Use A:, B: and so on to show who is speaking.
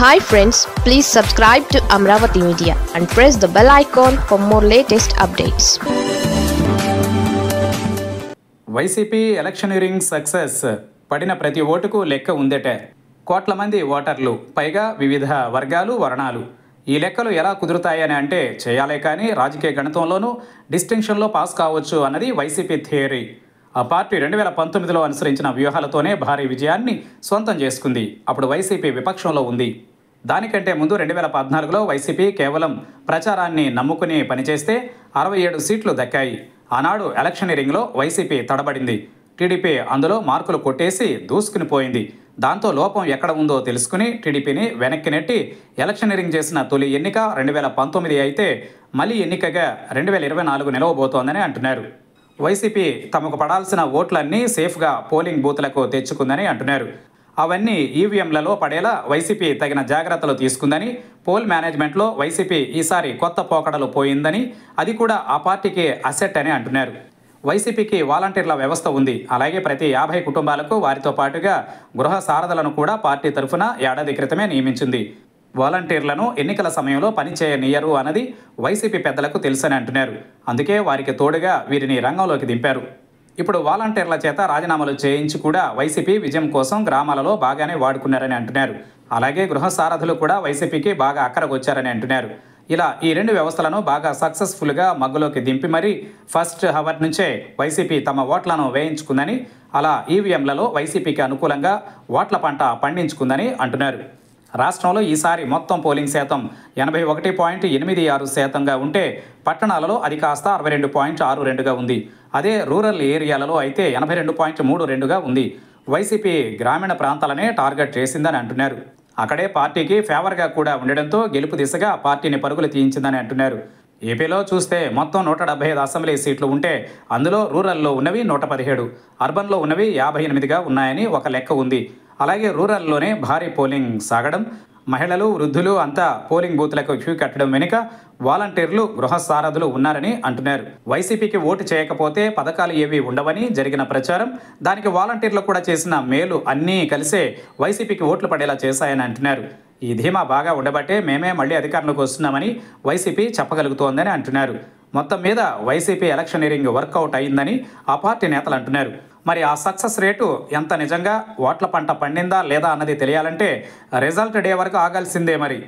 A: Hi friends please subscribe to Amaravati media and press the bell icon for more latest updates
B: YCP electioneering success పడిన ప్రతి ఓటుకు లెక్క ఉందట. కోట్ల మంది ఓటర్లు పైగా వివిధ వర్గాలు వర్ణాలు. ఈ లెక్కలు ఎలా కుదురుతాయని అంటే చేయాలే కానీ రాజకీయ గణితంలోనూ డిస్టింక్షన్లో పాస్ కావచ్చు అన్నది వైసీపీ థియరీ. ఆ పార్టీ రెండు వేల పంతొమ్మిదిలో అనుసరించిన వ్యూహాలతోనే భారీ విజయాన్ని సొంతం చేసుకుంది. అప్పుడు వైసీపీ విపక్షంలో ఉంది. దానికంటే ముందు రెండు వేల పద్నాలుగులో వైసీపీ కేవలం ప్రచారాన్ని నమ్ముకుని పనిచేస్తే అరవై ఏడు సీట్లు దక్కాయి. ఆనాడు ఎలక్షనీరింగ్లో వైసీపీ తడబడింది. టీడీపీ అందులో మార్కులు కొట్టేసి దూసుకుని పోయింది. దాంతో లోపం ఎక్కడ ఉందో తెలుసుకుని టీడీపీని వెనక్కి నెట్టి ఎలక్షనీరింగ్ చేసిన తొలి ఎన్నిక రెండు వేల పంతొమ్మిది అయితే మళ్ళీ ఎన్నికగా రెండు వేల ఇరవై నాలుగు నిలవబోతోందని అంటున్నారు. వైసీపీ తమకు పడాల్సిన ఓట్లన్నీ సేఫ్గా పోలింగ్ బూత్లకు తెచ్చుకుందని అంటున్నారు. అవన్నీ ఈవీఎంలలో పడేలా వైసీపీ తగిన జాగ్రత్తలు తీసుకుందని పోల్ మేనేజ్మెంట్లో వైసీపీ ఈసారి కొత్త పోకడలు పోయిందని అది కూడా ఆ పార్టీకి అసెట్ అని అంటున్నారు. వైసీపీకి వాలంటీర్ల వ్యవస్థ ఉంది. అలాగే ప్రతి యాభై కుటుంబాలకు వారితో పాటుగా గృహ సారథులను కూడా పార్టీ తరఫున ఏడాది క్రితమే నియమించింది. వాలంటీర్లను ఎన్నికల సమయంలో పనిచేయనీయరు అన్నది వైసీపీ పెద్దలకు తెలుసని అంటున్నారు. అందుకే వారికి తోడుగా వీరిని రంగంలోకి దింపారు. ఇప్పుడు వాలంటీర్ల చేత రాజీనామాలు చేయించి కూడా వైసీపీ విజయం కోసం గ్రామాలలో బాగానే వాడుకున్నారని అంటున్నారు. అలాగే గృహ సారథులు కూడా వైసీపీకి బాగా అక్కరకొచ్చారని అంటున్నారు. ఇలా ఈ రెండు వ్యవస్థలను బాగా సక్సెస్ఫుల్గా మగ్గులోకి దింపి మరీ ఫస్ట్ హవర్ నుంచే వైసీపీ తమ ఓట్లను వేయించుకుందని అలా ఈవీఎంలలో వైసీపీకి అనుకూలంగా ఓట్ల పంట పండించుకుందని అంటున్నారు. రాష్ట్రంలో ఈసారి మొత్తం పోలింగ్ శాతం ఎనభై ఒకటి పాయింట్ ఎనిమిది ఆరు శాతంగా ఉంటే పట్టణాలలో అది కాస్త అరవై రెండు పాయింట్ ఆరు రెండుగా ఉంది. అదే రూరల్ ఏరియాలలో అయితే ఎనభై రెండు పాయింట్ మూడు రెండుగా ఉంది. వైసీపీ గ్రామీణ ప్రాంతాలనే టార్గెట్ చేసిందని అంటున్నారు. అక్కడే పార్టీకి ఫేవర్గా కూడా ఉండడంతో గెలుపు దిశగా పార్టీని పరుగులు తీయించిందని అంటున్నారు. ఏపీలో చూస్తే మొత్తం నూట డెబ్బై ఐదు అసెంబ్లీ సీట్లు ఉంటే అందులో రూరల్లో ఉన్నవి నూట పదిహేడు అర్బన్లో ఉన్నవి యాభై ఎనిమిదిగా ఉన్నాయని ఒక లెక్క ఉంది. అలాగే రూరల్లోనే భారీ పోలింగ్ సాగడం మహిళలు వృద్ధులు అంతా పోలింగ్ బూత్లకు క్యూ కట్టడం వెనుక వాలంటీర్లు గృహ సారథులు ఉన్నారని అంటున్నారు. వైసీపీకి ఓటు చేయకపోతే పథకాలు ఏవి ఉండవని జరిగిన ప్రచారం దానికి వాలంటీర్లు కూడా చేసిన మేలు అన్నీ కలిసే వైసీపీకి ఓట్లు పడేలా చేశాయని అంటున్నారు. ఈ ధీమా బాగా ఉండబట్టే మేమే మళ్ళీ అధికారంలోకి వస్తున్నామని వైసీపీ చెప్పగలుగుతోందని అంటున్నారు. మొత్తం మీద వైసీపీ ఎలక్షనీరింగ్ వర్కౌట్ అయిందని ఆ పార్టీ నేతలు అంటున్నారు. మరి ఆ సక్సెస్ రేటు ఎంత నిజంగా? ఓట్ల పంట పండిందా లేదా అన్నది తెలియాలంటే రిజల్ట్ డే వరకు ఆగాల్సిందే మరి.